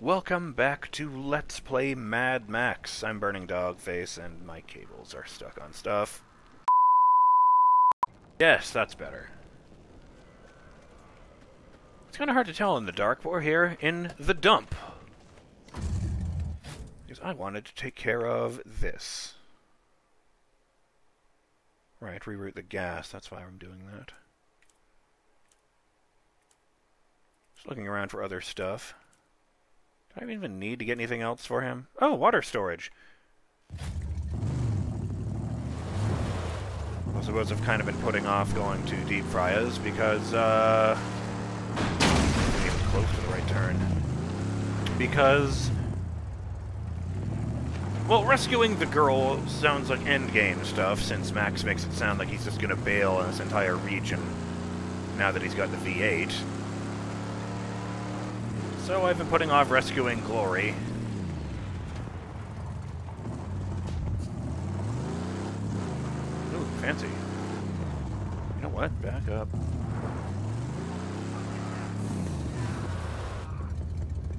Welcome back to Let's Play Mad Max. I'm Burning Dogface, and my cables are stuck on stuff. Yes, that's better. It's kind of hard to tell in the dark, but we're here in the dump. Because I wanted to take care of this. Right, reroute the gas, that's why I'm doing that. Just looking around for other stuff. Do I even need to get anything else for him? Oh, water storage. I suppose I've kind of been putting off going to Deep Friah's because, uh... even close to the right turn. Because... Well, rescuing the girl sounds like endgame stuff, since Max makes it sound like he's just gonna bail on this entire region now that he's got the V8. So I've been putting off rescuing Glory. Ooh, fancy. You know what? Back up.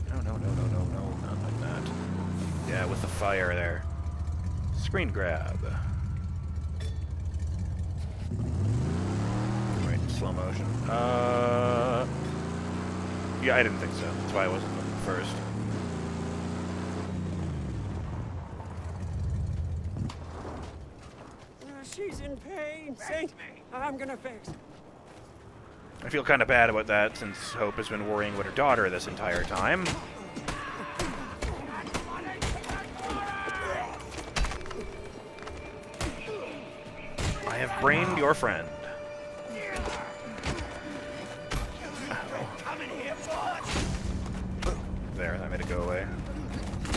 No, no, no, no, no, no, not like that. Yeah, with the fire there. Screen grab. Right, slow motion. Uh... Yeah, I didn't think so. That's why I wasn't looking first. Uh, she's in pain. Saint, I'm gonna fix. I feel kind of bad about that since Hope has been worrying about her daughter this entire time. I have brained your friend.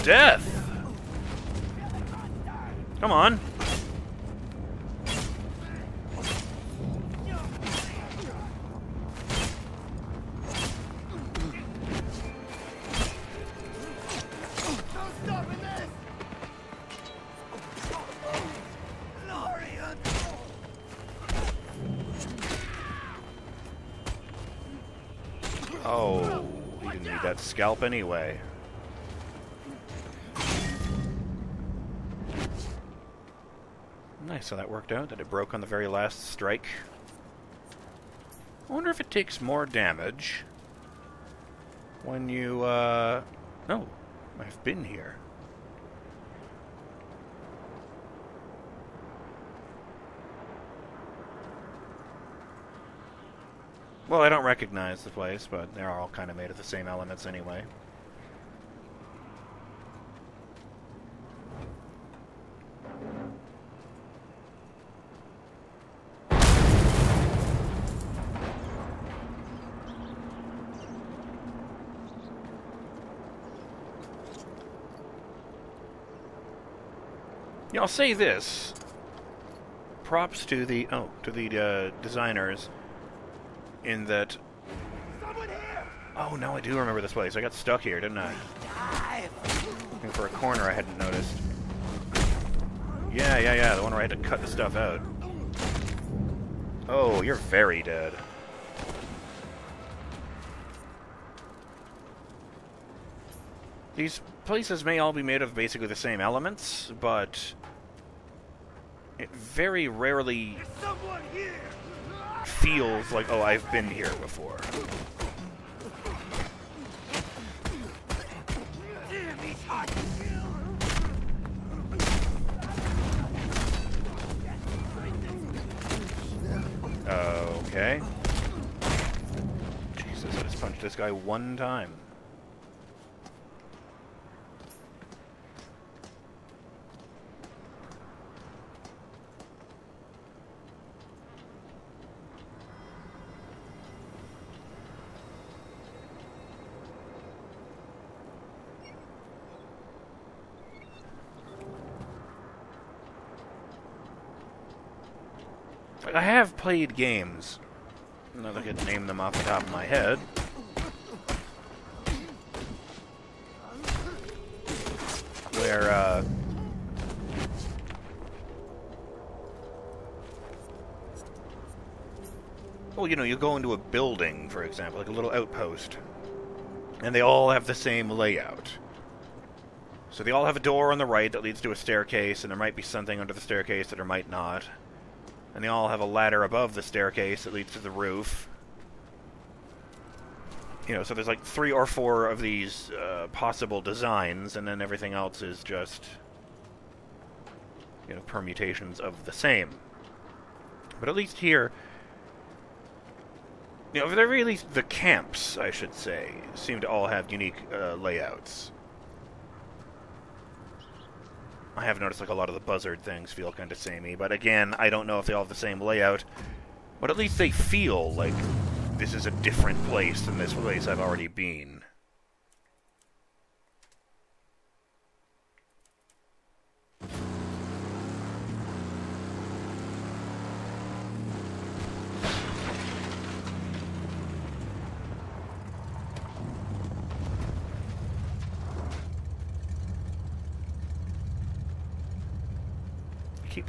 Death! Come on. Oh, he didn't need that scalp anyway. So that worked out, that it broke on the very last strike. I wonder if it takes more damage when you, uh... No, I've been here. Well, I don't recognize the place, but they're all kind of made of the same elements anyway. Yeah, I'll say this. Props to the oh to the uh, designers in that. Oh no, I do remember this place. I got stuck here, didn't I? Looking for a corner I hadn't noticed. Yeah, yeah, yeah, the one where I had to cut the stuff out. Oh, you're very dead. These places may all be made of basically the same elements, but it very rarely feels like, oh, I've been here before. Okay. Jesus, I just punched this guy one time. I have played games. Not that I could name them off the top of my head. Where, uh... Well, you know, you go into a building, for example, like a little outpost. and they all have the same layout. So they all have a door on the right that leads to a staircase, and there might be something under the staircase that there might not. And they all have a ladder above the staircase that leads to the roof. You know, so there's like three or four of these uh, possible designs, and then everything else is just, you know, permutations of the same. But at least here, you know, at the very least, the camps, I should say, seem to all have unique uh, layouts. I have noticed like a lot of the buzzard things feel kind of samey, but again, I don't know if they all have the same layout. But at least they feel like this is a different place than this place I've already been.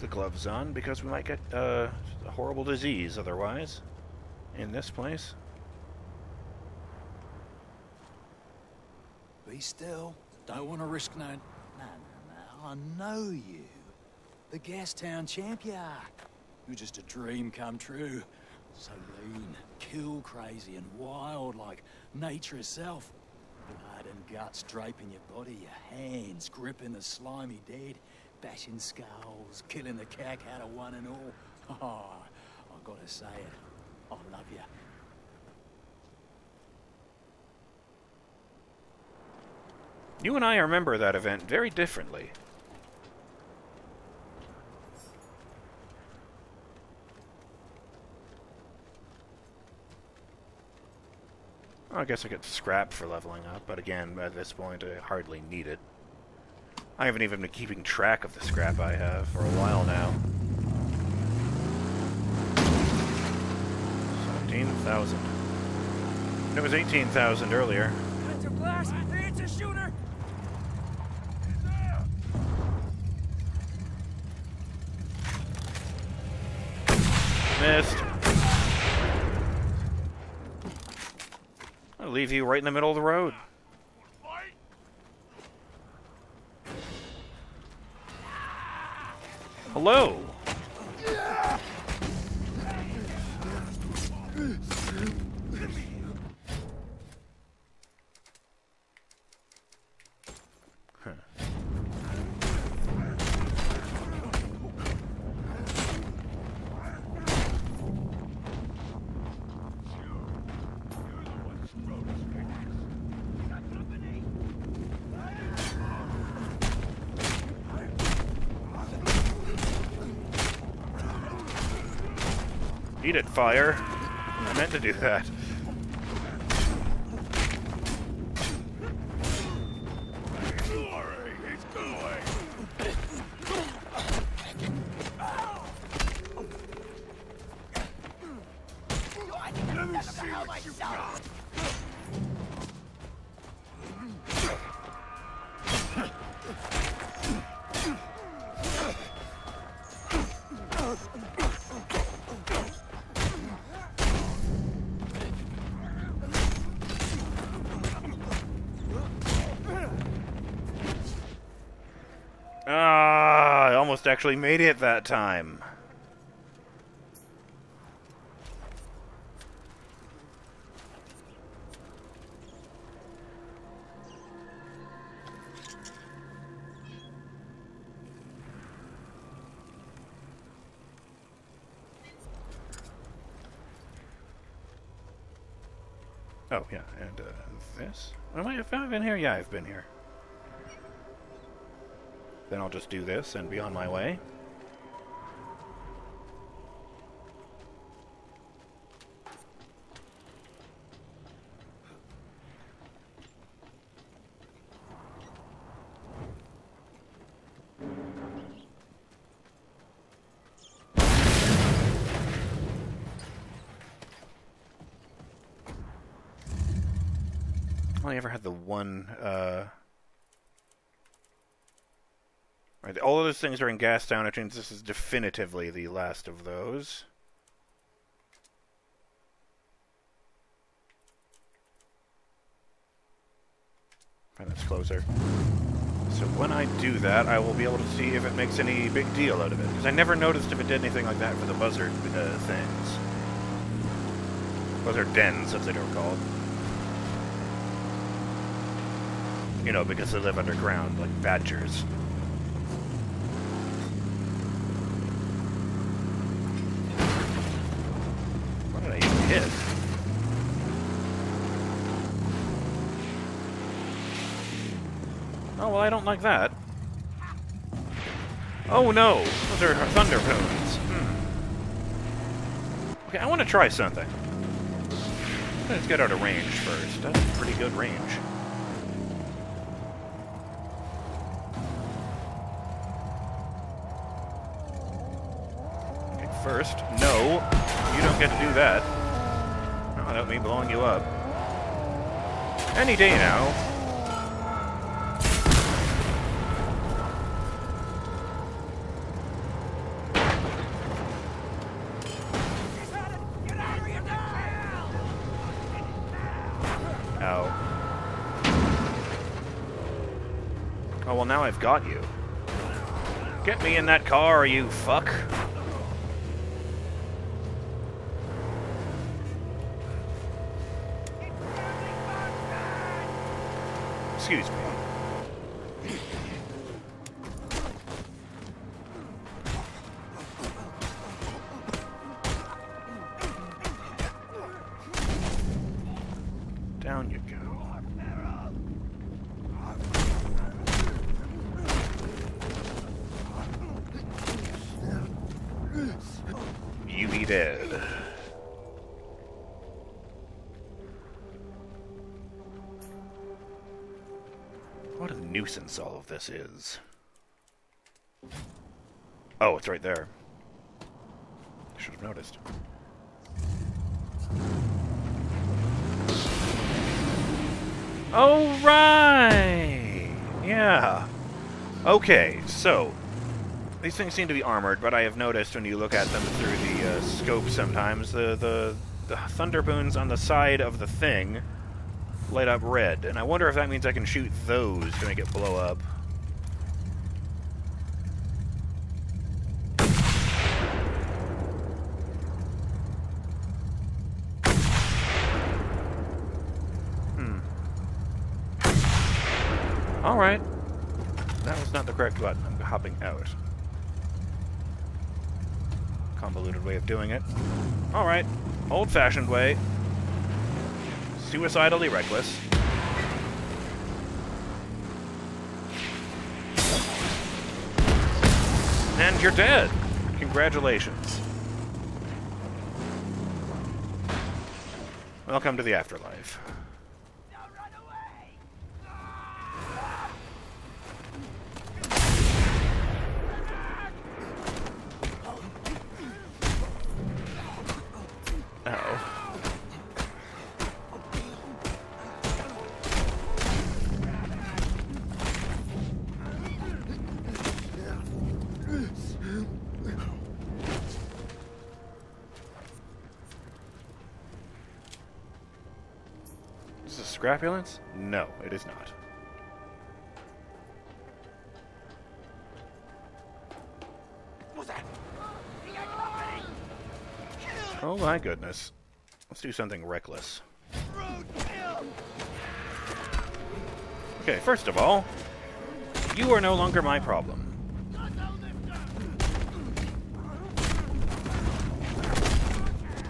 The gloves on because we might get uh, a horrible disease otherwise in this place. Be still. Don't want to risk no... No, no, no. I know you. The Gastown champion. You're just a dream come true. So lean, kill crazy and wild like nature itself. Blood and guts draping your body, your hands gripping the slimy dead, bashing skulls, killing the cack out of one and all. Oh, I gotta say it. I love you. You and I remember that event very differently. I guess I get scrap for leveling up, but again, at this point, I hardly need it. I haven't even been keeping track of the scrap I have for a while now. 17,000. It was 18,000 earlier. It's a blast! It's a shooter! Missed. I'll leave you right in the middle of the road. Hello. Huh. Eat it, fire. I meant to do that. Almost actually made it that time. Oh, yeah, and uh, this? Am I, have I been here? Yeah, I've been here. Then I'll just do this and be on my way. only ever had the one uh Right, all of those things are in Gastown, which means this is definitively the last of those. That's closer. So when I do that, I will be able to see if it makes any big deal out of it. Because I never noticed if it did anything like that for the buzzard uh, things. Buzzard dens, as they were called. You know, because they live underground, like badgers. What did I even hit? Oh, well, I don't like that. Oh, no! Those are thunderpoons. Hmm. Okay, I want to try something. Let's get out of range first. That's pretty good range. Okay, first, no, you don't get to do that. Not without me blowing you up. Any day now. Now I've got you. Get me in that car, you fuck. Excuse me. Down you go. Dead. What a nuisance all of this is. Oh, it's right there. Should have noticed. Oh, right! Yeah. Okay, so, these things seem to be armored, but I have noticed when you look at them through the uh, scope sometimes, the, the, the thunderpoons on the side of the thing light up red, and I wonder if that means I can shoot those to make it blow up. Hmm. Alright. That was not the correct button. I'm hopping out. Convoluted way of doing it. Alright. Old-fashioned way. Suicidally reckless. And you're dead. Congratulations. Welcome to the afterlife. Oh. Is this scrapulence? No, it is not. Oh my goodness. Let's do something reckless. Okay, first of all, you are no longer my problem.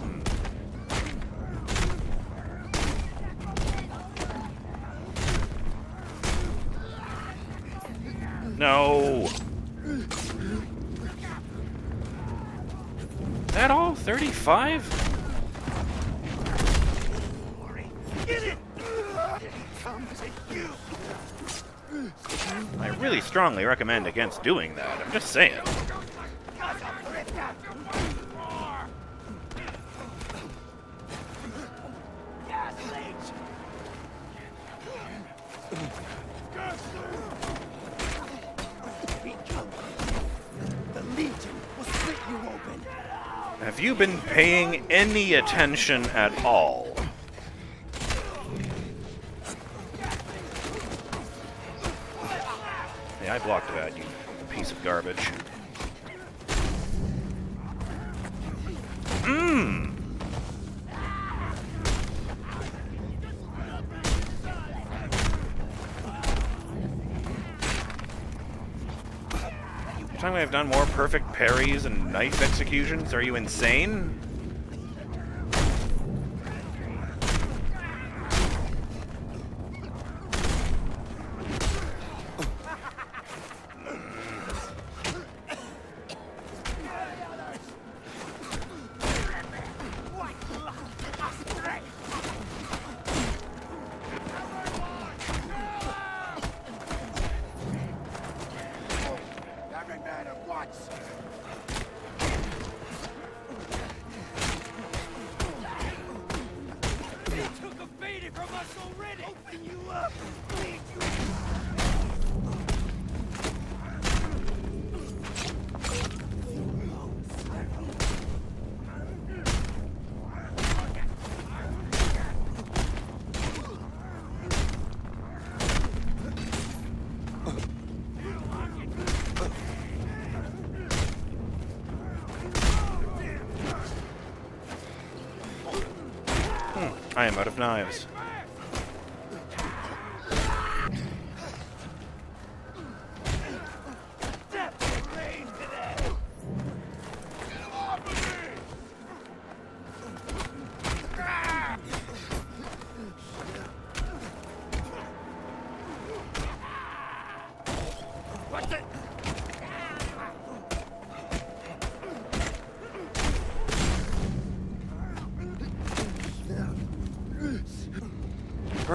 Hmm. No! That 35? I really strongly recommend against doing that. I'm just saying. Have you been paying any attention at all? Hey, I blocked that, you piece of garbage. Mmm! Telling me I've done more perfect parries and knife executions? Are you insane? I am out of knives.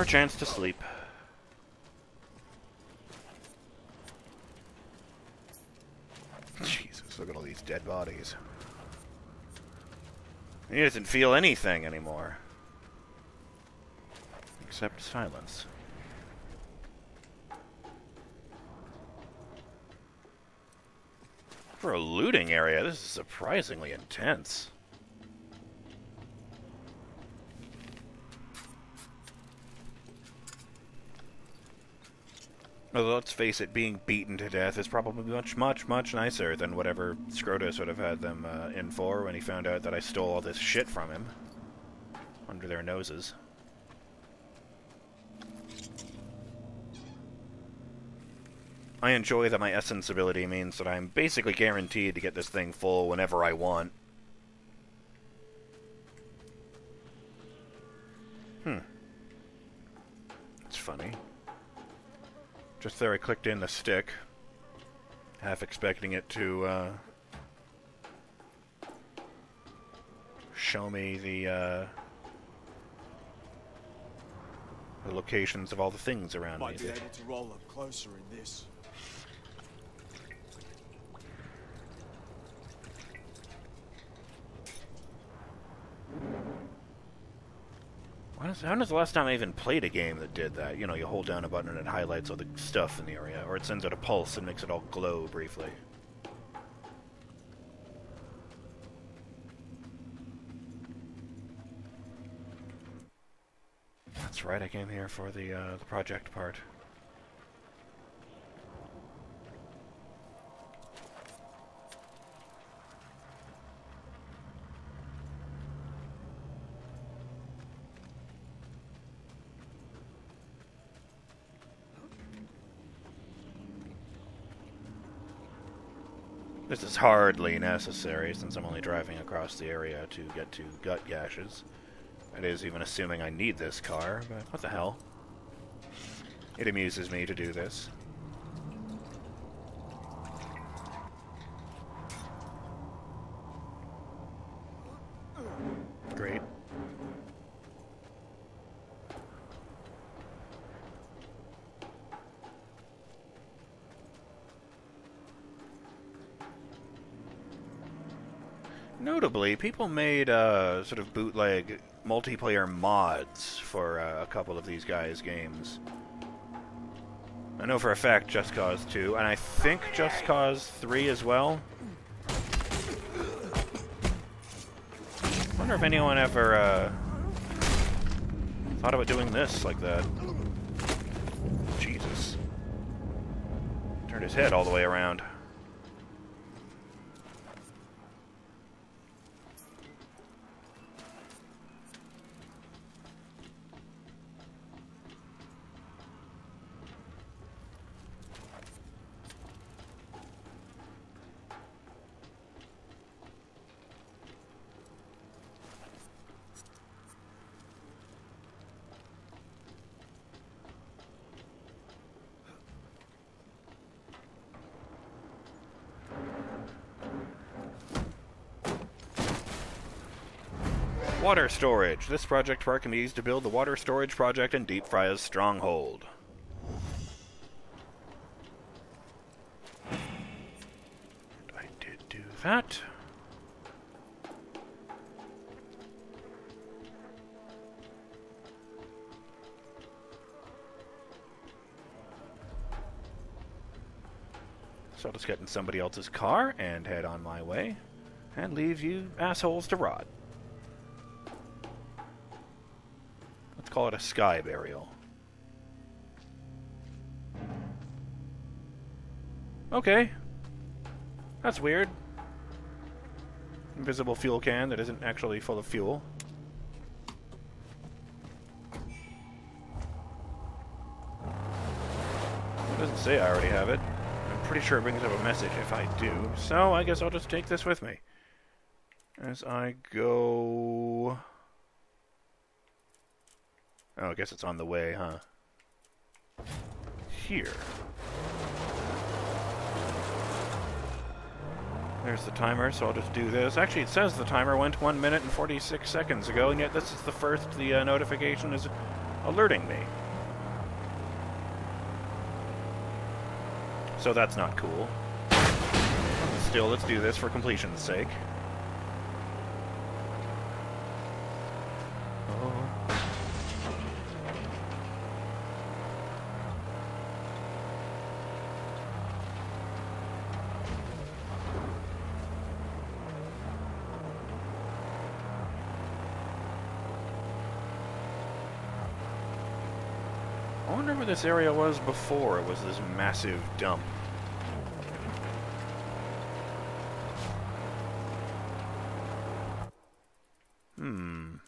Chance to sleep. Jesus, look at all these dead bodies. He doesn't feel anything anymore. Except silence. For a looting area, this is surprisingly intense. Well, let's face it, being beaten to death is probably much, much, much nicer than whatever Scrotus would have had them uh, in for when he found out that I stole all this shit from him. Under their noses. I enjoy that my essence ability means that I'm basically guaranteed to get this thing full whenever I want. Hmm. It's funny. Just there I clicked in the stick, half expecting it to uh, show me the, uh, the locations of all the things around Might me. be able to roll up closer in this. When is, when is the last time I even played a game that did that? You know, you hold down a button and it highlights all the stuff in the area, or it sends out a pulse and makes it all glow briefly. That's right, I came here for the, uh, the project part. Hardly necessary since I'm only driving across the area to get to Gutgash's. That is even assuming I need this car, but what the hell? It amuses me to do this. Great. Notably, people made uh, sort of bootleg multiplayer mods for uh, a couple of these guys' games. I know for a fact Just Cause 2, and I think Just Cause 3 as well. wonder if anyone ever uh, thought about doing this like that. Jesus. Turned his head all the way around. Water storage. This project part can be used to build the water storage project in Deep Friah's stronghold. I did do that. So I'll just get in somebody else's car and head on my way and leave you assholes to rot. Call it a sky burial. Okay. That's weird. Invisible fuel can that isn't actually full of fuel. It doesn't say I already have it. I'm pretty sure it brings up a message if I do. So I guess I'll just take this with me. As I go... Oh, I guess it's on the way, huh? Here. There's the timer, so I'll just do this. Actually, it says the timer went 1 minute and 46 seconds ago, and yet this is the first the uh, notification is alerting me. So that's not cool. Still, let's do this for completion's sake. This area was before it was this massive dump. Hmm.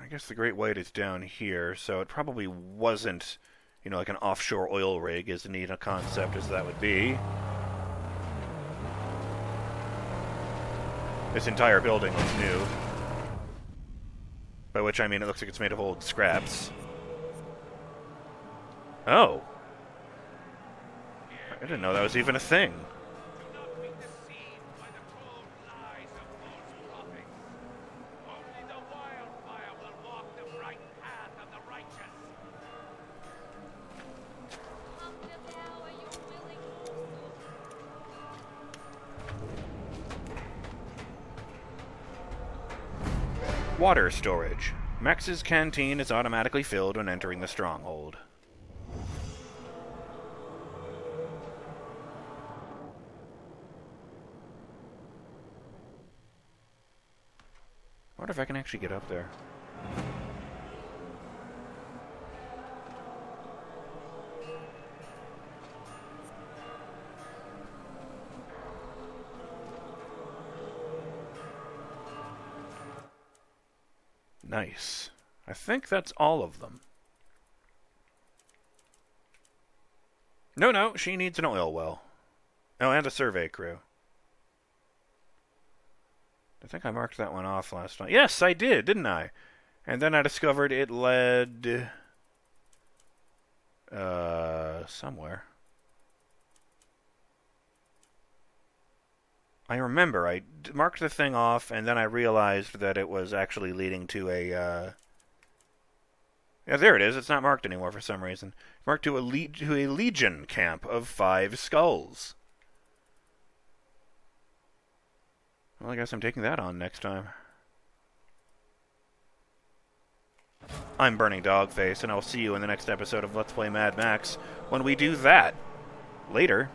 I guess the Great White is down here, so it probably wasn't, you know, like an offshore oil rig, as neat a concept as that would be. This entire building looks new. By which I mean it looks like it's made of old scraps. Oh. I didn't know that was even a thing. Water storage. Max's canteen is automatically filled when entering the stronghold. I wonder if I can actually get up there. Nice. I think that's all of them. No, no, she needs an oil well. Oh, and a survey crew. I think I marked that one off last night. Yes, I did, didn't I? And then I discovered it led... Uh, somewhere. I remember I marked the thing off, and then I realized that it was actually leading to a. Uh... Yeah, there it is. It's not marked anymore for some reason. Marked to a le- to a legion camp of five skulls. Well, I guess I'm taking that on next time. I'm Burning Dogface, and I'll see you in the next episode of Let's Play Mad Max when we do that. Later.